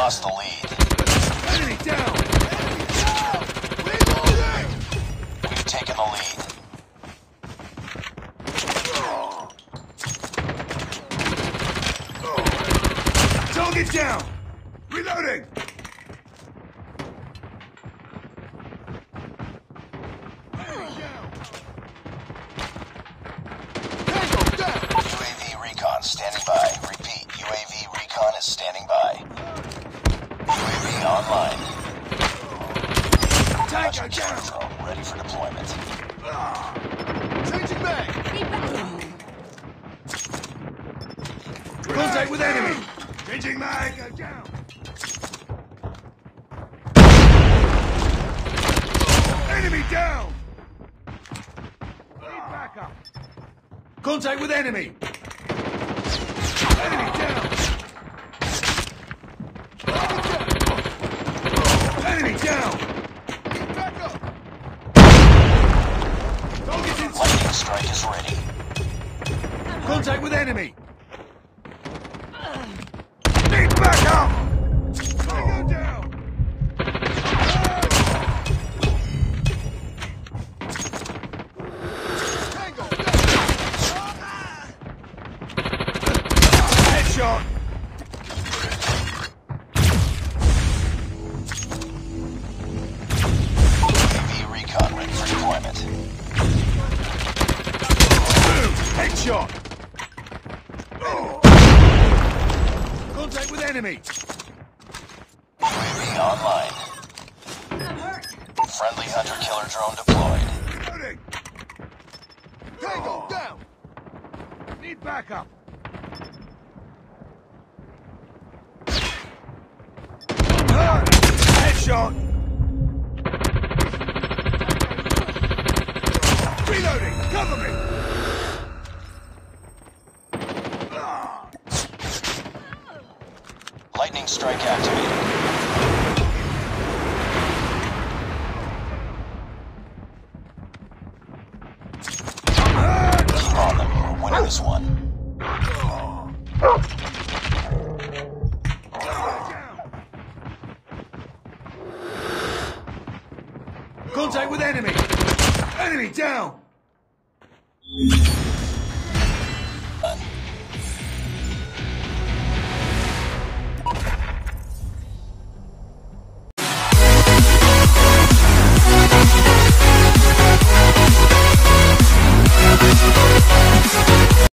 lost the lead. Enemy down! We've taken the lead. Target down! Reloading! Hunter killer ready for deployment. Ah. Changing back! Contact with enemy! Changing down! Enemy down! Need backup! Contact with! Enemy down! Enemy down! Need backup! Target's in Lightning strike is ready. Contact with enemy! Need backup! Tango down! Tango down! Headshot! UAV recon ready for deployment. Headshot! Contact with enemy! UAV online. Friendly hunter killer drone deployed. Reloading! Tango oh. down! Need backup! Hurt! Headshot! Reloading! Cover me! Lightning strike activated. Contact with enemy! Enemy down!